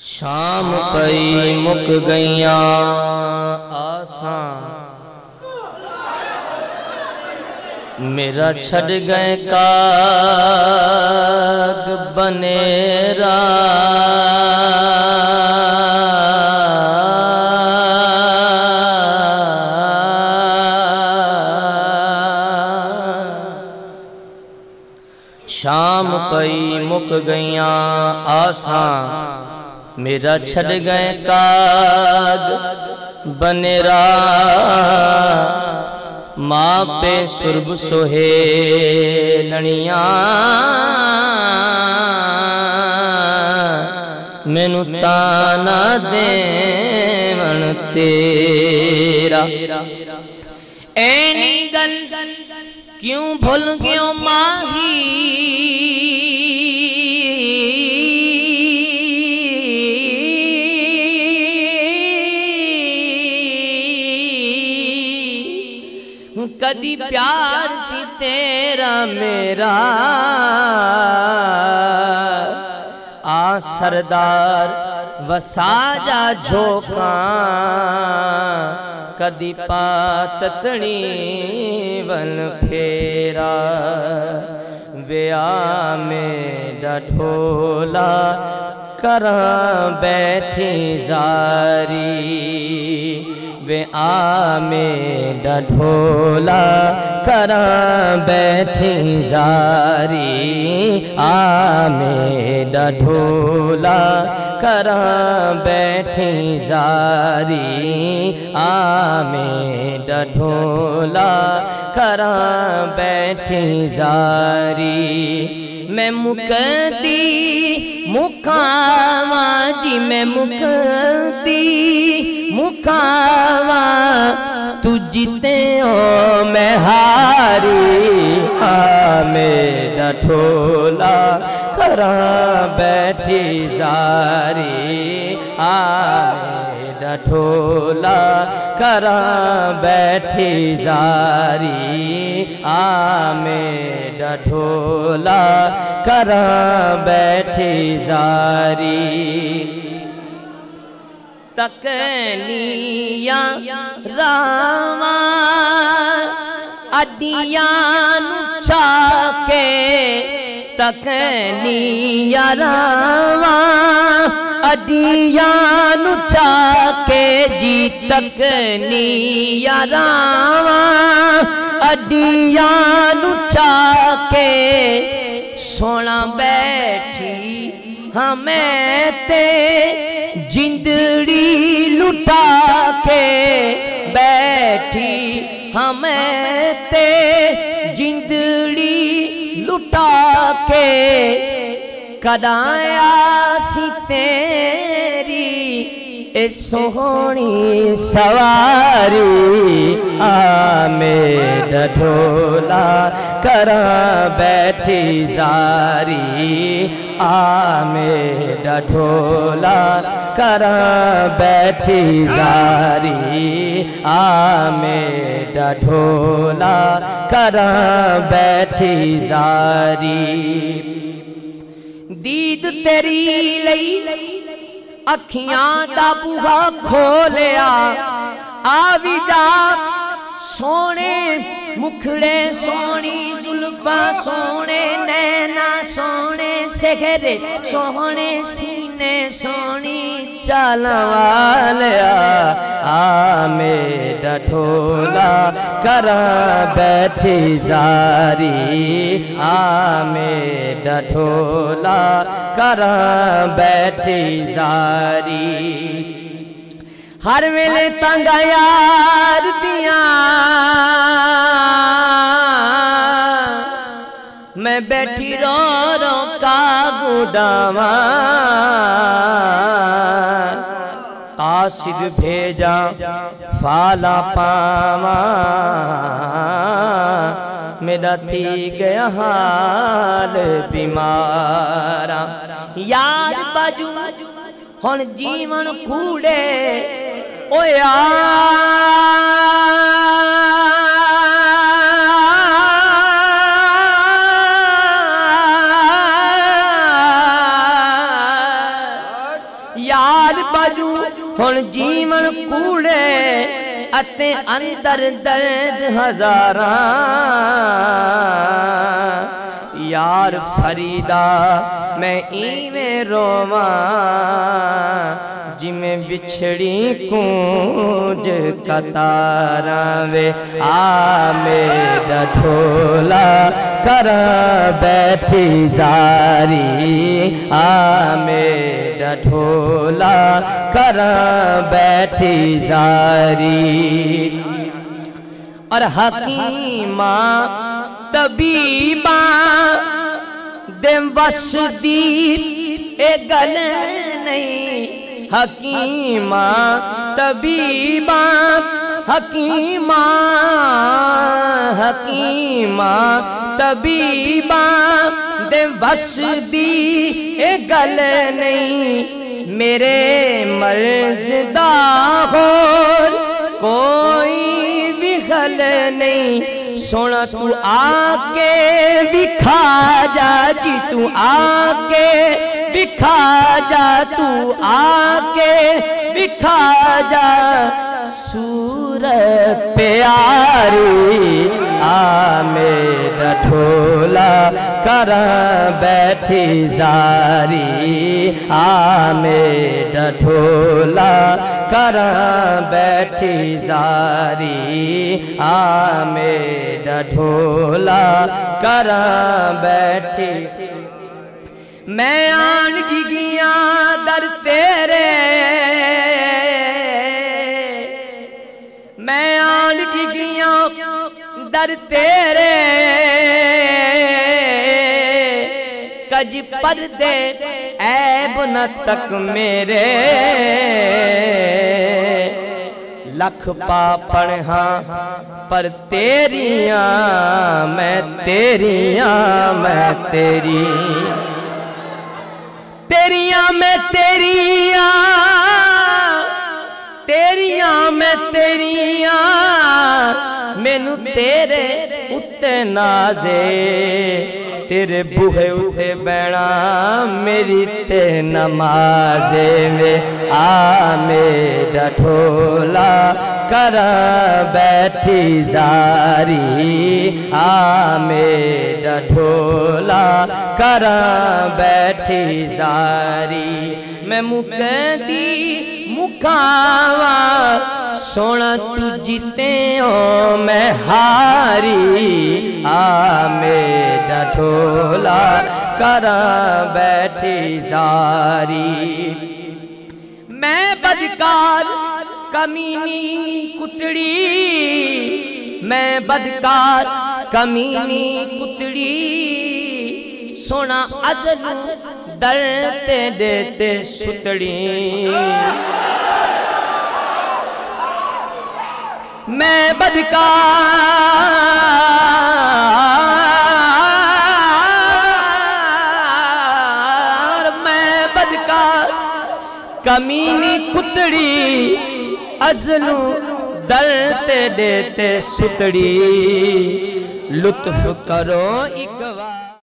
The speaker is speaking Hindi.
शाम कई मुक गईया। आसा मेरा छड़ गए काग बनेरा शाम कई मुक गईया। आसा मेरा छड़ गए काग बनेरा माँ पे सुरभ सोहे लणिया मैनू ताना देवण तेरा। ऐनी गल क्यों भूल गयो माही? कदी प्यार सी तेरा मेरा। आ सरदार वसाजा झोका। कदी पाततणी वन फेरा। व्या में डढोला करा बैठी जारी। वे आ में डढोला करा बैठी जारी। आ में डढोला करा बैठी जारी। आ में डढोला करा बैठी जारी। मैं मुकती मुखावा में मैं मुकती मुखावा तू जीते हो मैं हारी। आ मेरा ठोला करा बैठी सारी आ मेरा ढोला करा बैठी जारी आ मेरा ढोला करा बैठी जारी। तकनिया रामा अडियान चाके तकनिया रावा अडियान चाके जी तकनिया रावा अडियान चाके सोना बैठी हमें ते जिंदड़ी लुटा के बैठी हमें ते जिंदड़ी लुटा के कदाया सी तेरी ए सोहनी सवारी आ मेरा ढोला करा बैठी जारी। आ मेरा ढोला करा बैठी जारी। आ मेरा ढोला करा बैठी जारी। दीद तेरी लई। अखियाँ दा बूहा खोलिया। आ जा सोने, मुखड़े सोनी, जुल्फा सोने, नैना सोने, सेहरे सोने सीने सोनी चाल वालिया आ मेरा ढोला करा बैठी सारी आ मेरा ढोला करा बैठी सारी। हर वेले तंग यार दिया, मैं बैठी रो ਉਡਾਵਾਂ ਕਾਸਿਦ ਭੇਜਾ, ਫਾਲਾ ਪਾਵਾਂ। ਮੇਰਾ ਥੀ ਗਿਆ ਹਾਲ ਬਿਮਾਰਾ ਯਾਰ ਬਾਜੂ, ਹੁਣ ਜੀਵਨ ਕੂੜੇ ਓ ਯਾਰ ਹੁਣ ਜੀਵਨ ਕੂੜੇ ਅਤੇ ਅੰਦਰ ਦਰਦ ਹਜ਼ਾਰਾਂ ਯਾਰ ਫਰੀਦਾ ਮੈਂ ਇਵੇਂ ਰੋਵਾਂ जिमें बिछड़ी कूज कतारा वे। आ मेरा ढोला, कर बैठी सारी। आ मेरा ढोला, कर बैठी सारी। और हकीमा तबीबा, दे बस दी, ए गल नहीं हकीमा तबीबा हकीमा हकीमा तबीबा दे बस दी ए गल नहीं मेरे मर्जदा हो कोई भी खल नहीं सोना तू आके बिखा जा जी तू आके बिखा जा तू आके बिखा जा सूरत प्यारी आ मेरा ढोला कर बैठी सारी आ मेरा ढोला कर बैठी जारी। आ मेरा ढोला, कर बैठी। मैं आन डिगिया दर तेरे। मैं आन डिगिया दर तेरे। कज पर दे न तक मेरे। लख पापण हाँ पर तेरिया, मैं तेरिया, मैं तेरी। तेरिया, मैं तेरिया तेरिया, मैं तेरिया। मैनू तेरे उत्ते नाजे। तेरे बूहे उठे बैणा, मेरी ते नमाजे में आ मेरा ढोला कर बैठी जारी। आ मेरा ढोला कर बैठी जारी। मैं मुकदी मुकावा सोना तू जीते हो, मैं हारी। आ, मेरा ढोला कर बैठी सारी। मैं बदकार कमीनी कुतड़ी। मैं बदकार कमीनी कुतड़ी। सोना अजल डरते देते सुतड़ी। मैं बदकार मैं बदकार। कमीनी कुतड़ी अजलू दलते देते सुतड़ी। लुत्फ करो एक